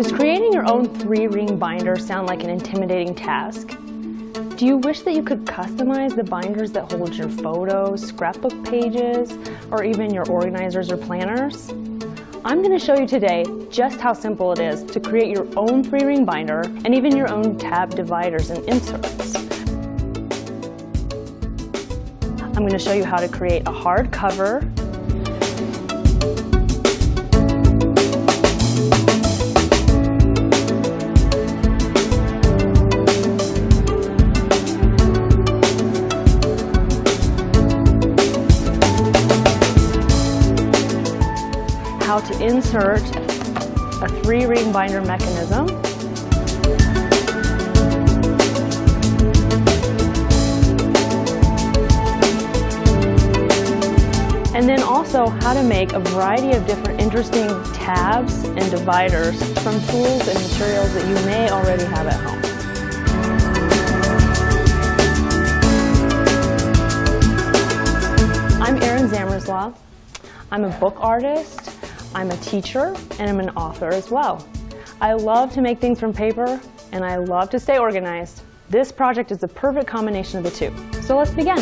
Does creating your own three-ring binder sound like an intimidating task? Do you wish that you could customize the binders that hold your photos, scrapbook pages, or even your organizers or planners? I'm going to show you today just how simple it is to create your own three-ring binder and even your own tab dividers and inserts. I'm going to show you how to create a hard cover how to insert a three-ring binder mechanism. And then also how to make a variety of different interesting tabs and dividers from tools and materials that you may already have at home. I'm Erin Zamrzla. I'm a book artist, I'm a teacher, and I'm an author as well. I love to make things from paper, and I love to stay organized. This project is the perfect combination of the two. So let's begin.